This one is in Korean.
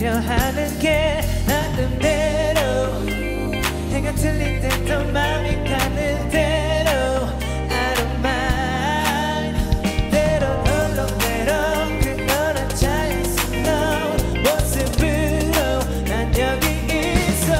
하려 하는 게 나름대로. 해가 틀릴 때도 마음이 가는 대로. Don't 울렁대롱 그거는 자연스러운 모습으로 난 여기 있어.